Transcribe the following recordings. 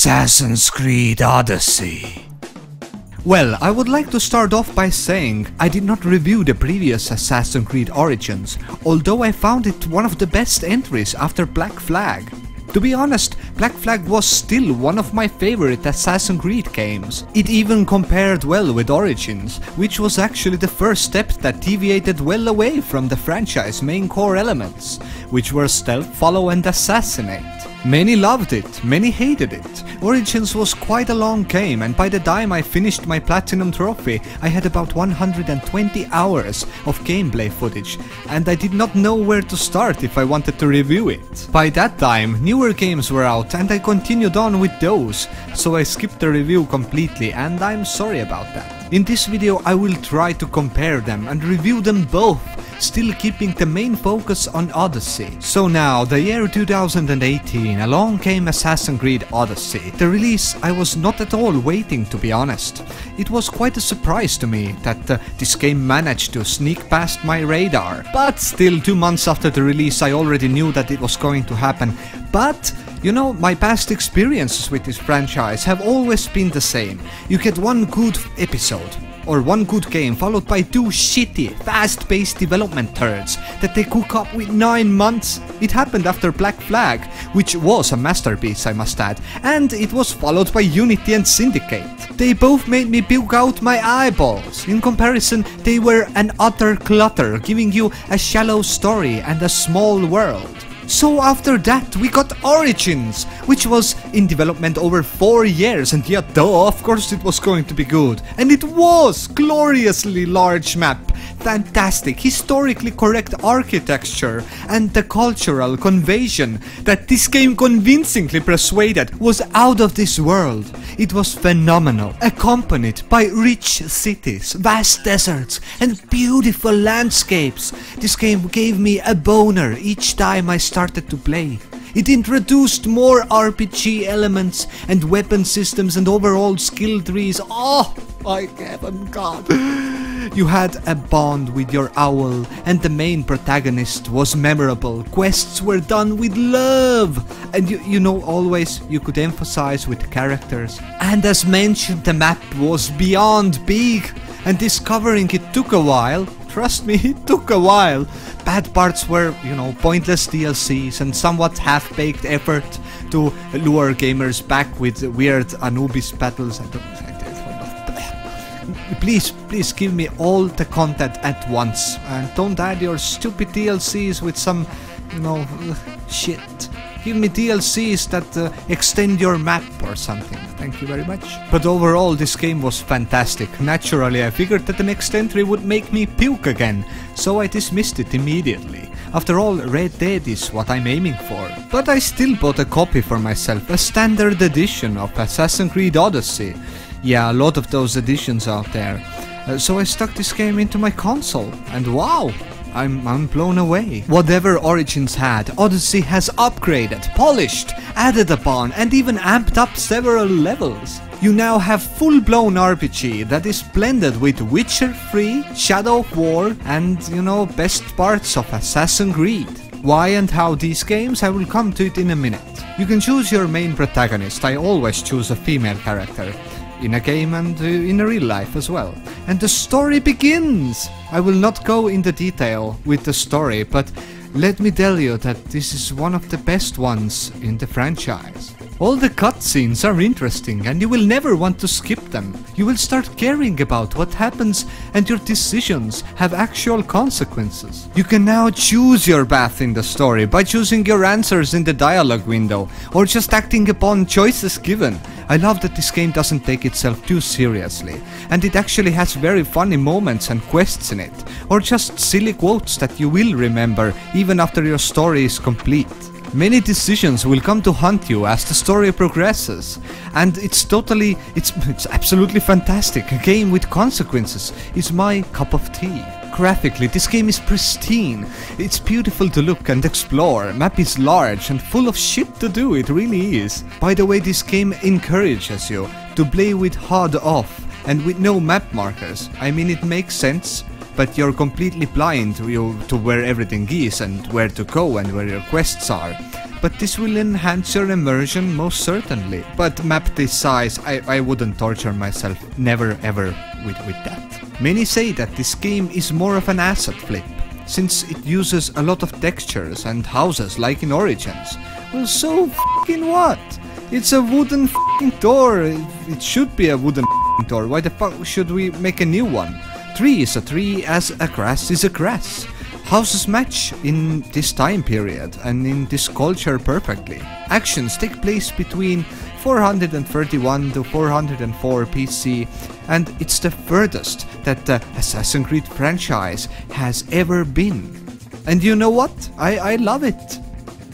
Assassin's Creed Odyssey. Well, I would like to start off by saying I did not review the previous Assassin's Creed Origins, although I found it one of the best entries after Black Flag. To be honest, Black Flag was still one of my favorite Assassin's Creed games. It even compared well with Origins, which was actually the first step that deviated well away from the franchise main core elements, which were stealth, follow and assassinate. Many loved it, many hated it. Origins was quite a long game and by the time I finished my Platinum Trophy I had about 120 hours of gameplay footage and I did not know where to start if I wanted to review it. By that time newer games were out and I continued on with those, so I skipped the review completely and I'm sorry about that. In this video I will try to compare them and review them both still keeping the main focus on Odyssey. So now, the year 2018, along came Assassin's Creed Odyssey. The release I was not at all waiting to be honest. It was quite a surprise to me that uh, this game managed to sneak past my radar. But still, two months after the release I already knew that it was going to happen. But you know, my past experiences with this franchise have always been the same. You get one good episode, or one good game followed by two shitty, fast-paced development turds that they cook up with 9 months. It happened after Black Flag, which was a masterpiece I must add, and it was followed by Unity and Syndicate. They both made me puke out my eyeballs. In comparison, they were an utter clutter, giving you a shallow story and a small world. So after that we got Origins, which was in development over 4 years and yet though of course it was going to be good. And it was! Gloriously large map, fantastic, historically correct architecture and the cultural conversion that this game convincingly persuaded was out of this world. It was phenomenal, accompanied by rich cities, vast deserts and beautiful landscapes. This game gave me a boner each time I started to play. It introduced more RPG elements and weapon systems and overall skill trees. Oh, my heaven god. You had a bond with your owl and the main protagonist was memorable. Quests were done with love. And you, you know always you could emphasize with the characters. And as mentioned the map was beyond big and discovering it took a while. Trust me, it took a while. Bad parts were, you know, pointless DLCs and somewhat half-baked effort to lure gamers back with weird Anubis battles. Please, please give me all the content at once and don't add your stupid DLCs with some, you know, shit. Give me DLCs that uh, extend your map or something. Thank you very much. But overall, this game was fantastic. Naturally, I figured that the next entry would make me puke again, so I dismissed it immediately. After all, Red Dead is what I'm aiming for. But I still bought a copy for myself, a standard edition of Assassin's Creed Odyssey. Yeah, a lot of those editions out there. Uh, so I stuck this game into my console, and wow! I'm, I'm blown away. Whatever Origins had, Odyssey has upgraded, polished, added upon, and even amped up several levels. You now have full-blown RPG that is blended with Witcher 3, Shadow of War, and, you know, best parts of Assassin's Creed. Why and how these games, I will come to it in a minute. You can choose your main protagonist, I always choose a female character in a game and uh, in real life as well. And the story begins! I will not go into detail with the story, but let me tell you that this is one of the best ones in the franchise. All the cutscenes are interesting and you will never want to skip them. You will start caring about what happens and your decisions have actual consequences. You can now choose your path in the story by choosing your answers in the dialogue window or just acting upon choices given. I love that this game doesn't take itself too seriously and it actually has very funny moments and quests in it or just silly quotes that you will remember even after your story is complete. Many decisions will come to haunt you as the story progresses, and it's totally, it's, it's absolutely fantastic. A game with consequences is my cup of tea. Graphically, this game is pristine. It's beautiful to look and explore. Map is large and full of shit to do, it really is. By the way, this game encourages you to play with HUD off and with no map markers. I mean, it makes sense, but you're completely blind to, to where everything is and where to go and where your quests are. but this will enhance your immersion most certainly. But map this size, I, I wouldn't torture myself, never ever with, with that. Many say that this game is more of an asset flip, since it uses a lot of textures and houses like in Origins. Well, so fucking what? It's a wooden door. It should be a wooden door. Why the fuck should we make a new one? Tree is a tree as a grass is a grass. Houses match in this time period and in this culture perfectly. Actions take place between 431 to 404 BC and it's the furthest that the Assassin's Creed franchise has ever been. And you know what? I, I love it.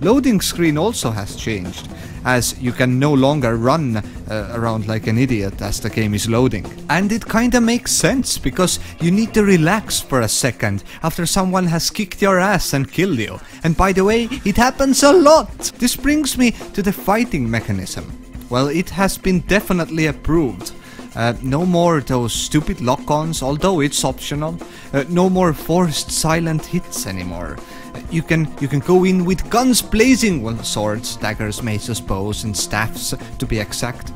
Loading screen also has changed as you can no longer run uh, around like an idiot as the game is loading. And it kinda makes sense because you need to relax for a second after someone has kicked your ass and killed you. And by the way, it happens a lot! This brings me to the fighting mechanism. Well, it has been definitely approved. Uh, no more those stupid lock-ons, although it's optional. Uh, no more forced silent hits anymore. Uh, you can you can go in with guns blazing, well, swords, daggers, maces, bows, and staffs to be exact.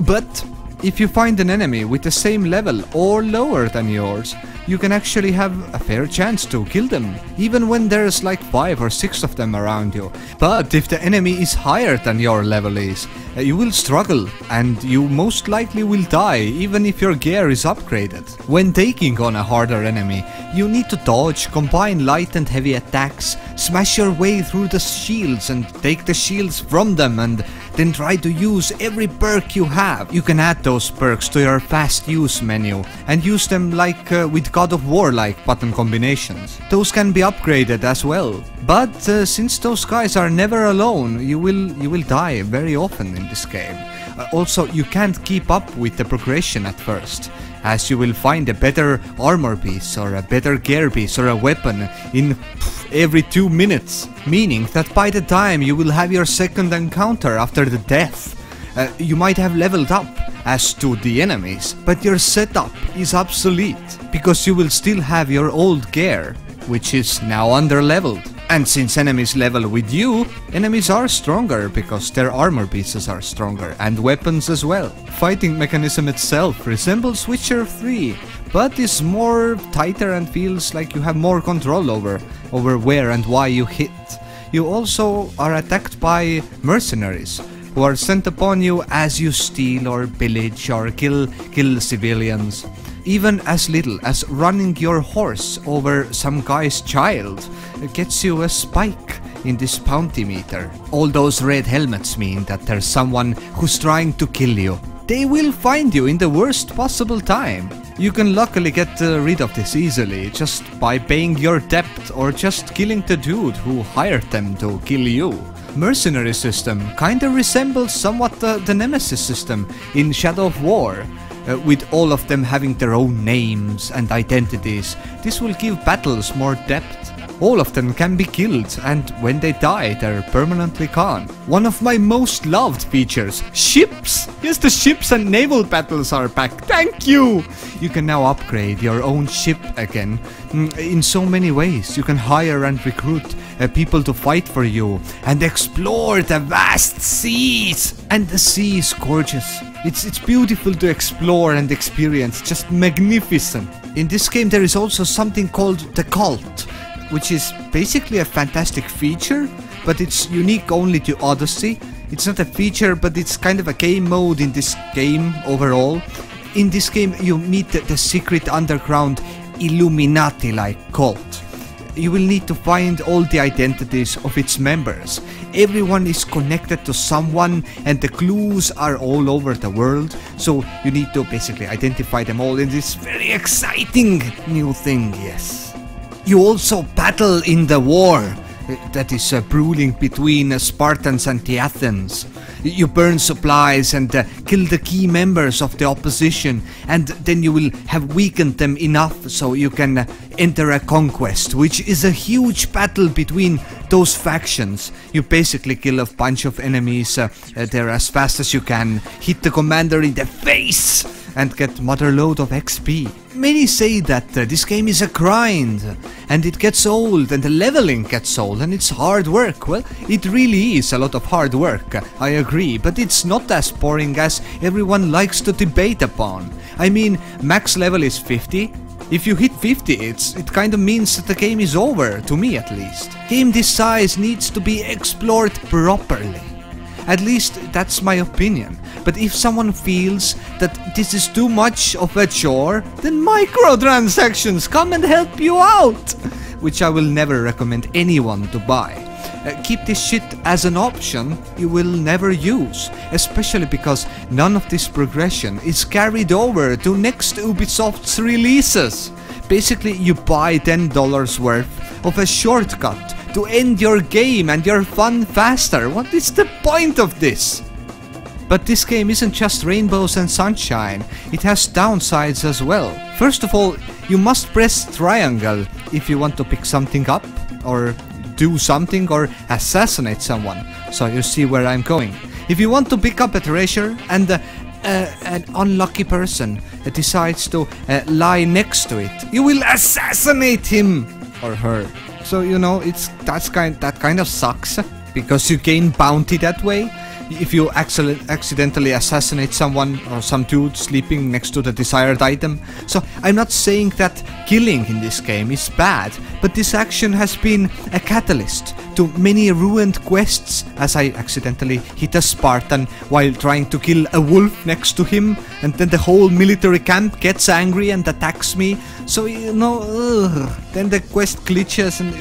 But if you find an enemy with the same level or lower than yours, you can actually have a fair chance to kill them, even when there's like 5 or 6 of them around you. But if the enemy is higher than your level is, uh, you will struggle and you most likely will die even if your gear is upgraded. When taking on a harder enemy, you need to dodge, combine light and heavy attacks, smash your way through the shields and take the shields from them and then try to use every perk you have. You can add those perks to your fast use menu and use them like uh, with God of War like button combinations. Those can be upgraded as well. But uh, since those guys are never alone, you will you will die very often in this game. Uh, also, you can't keep up with the progression at first as you will find a better armor piece or a better gear piece or a weapon in every 2 minutes, meaning that by the time you will have your second encounter after the death, uh, you might have leveled up as to the enemies, but your setup is obsolete because you will still have your old gear, which is now underleveled. And since enemies level with you, enemies are stronger because their armor pieces are stronger and weapons as well. Fighting mechanism itself resembles Witcher 3, but is more tighter and feels like you have more control over, over where and why you hit. You also are attacked by mercenaries, who are sent upon you as you steal or pillage or kill, kill civilians. Even as little as running your horse over some guy's child gets you a spike in this bounty meter. All those red helmets mean that there's someone who's trying to kill you. They will find you in the worst possible time. You can luckily get uh, rid of this easily just by paying your debt or just killing the dude who hired them to kill you. Mercenary system kinda resembles somewhat the, the Nemesis system in Shadow of War, uh, with all of them having their own names and identities. This will give battles more depth. All of them can be killed, and when they die, they're permanently gone. One of my most loved features, ships! Yes, the ships and naval battles are back, thank you! You can now upgrade your own ship again mm, in so many ways. You can hire and recruit uh, people to fight for you and explore the vast seas. And the sea is gorgeous. It's, it's beautiful to explore and experience, just magnificent. In this game there is also something called the cult which is basically a fantastic feature, but it's unique only to Odyssey. It's not a feature, but it's kind of a game mode in this game overall. In this game, you meet the, the secret underground Illuminati-like cult. You will need to find all the identities of its members. Everyone is connected to someone and the clues are all over the world, so you need to basically identify them all in this very exciting new thing, yes. You also battle in the war that is uh, brewing between uh, Spartans and the Athens. You burn supplies and uh, kill the key members of the opposition, and then you will have weakened them enough so you can enter a conquest, which is a huge battle between those factions. You basically kill a bunch of enemies uh, there as fast as you can, hit the commander in the face, and get motherload of XP. Many say that uh, this game is a grind and it gets old and the leveling gets old and it's hard work. Well, it really is a lot of hard work, I agree, but it's not as boring as everyone likes to debate upon. I mean, max level is 50, if you hit 50, it's, it kind of means that the game is over, to me at least. Game this size needs to be explored properly. At least that's my opinion. But if someone feels that this is too much of a chore, then microtransactions come and help you out! Which I will never recommend anyone to buy. Uh, keep this shit as an option you will never use, especially because none of this progression is carried over to next Ubisoft's releases. Basically, you buy $10 worth of a shortcut to end your game and your fun faster. What is the point of this? But this game isn't just rainbows and sunshine, it has downsides as well. First of all, you must press triangle if you want to pick something up, or do something or assassinate someone. So you see where I'm going. If you want to pick up a treasure and uh, uh, an unlucky person decides to uh, lie next to it, you will assassinate him or her. So you know it's that's kind that kind of sucks because you gain bounty that way if you accidentally assassinate someone or some dude sleeping next to the desired item. So I'm not saying that killing in this game is bad, but this action has been a catalyst to many ruined quests as I accidentally hit a Spartan while trying to kill a wolf next to him and then the whole military camp gets angry and attacks me. So you know, ugh, then the quest glitches and...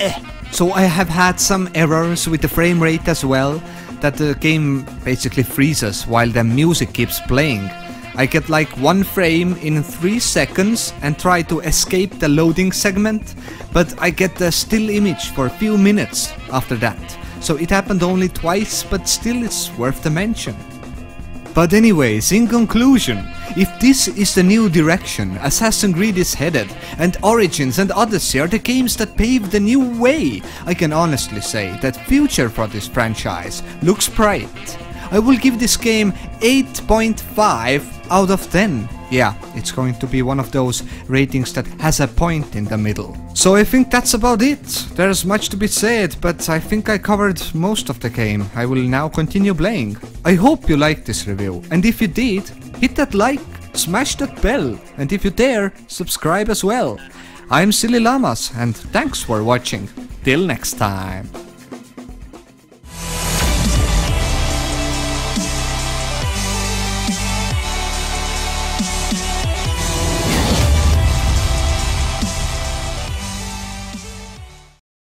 Eh. So I have had some errors with the frame rate as well that the game basically freezes while the music keeps playing. I get like one frame in 3 seconds and try to escape the loading segment, but I get the still image for a few minutes after that. So it happened only twice, but still it's worth the mention. But anyways, in conclusion, if this is the new direction Assassin's Creed is headed, and Origins and Odyssey are the games that pave the new way, I can honestly say that future for this franchise looks bright. I will give this game 8.5 out of 10. Yeah, it's going to be one of those ratings that has a point in the middle. So I think that's about it. There's much to be said, but I think I covered most of the game. I will now continue playing. I hope you liked this review, and if you did, hit that like, smash that bell, and if you dare, subscribe as well. I'm SillyLlamaz, and thanks for watching. Till next time.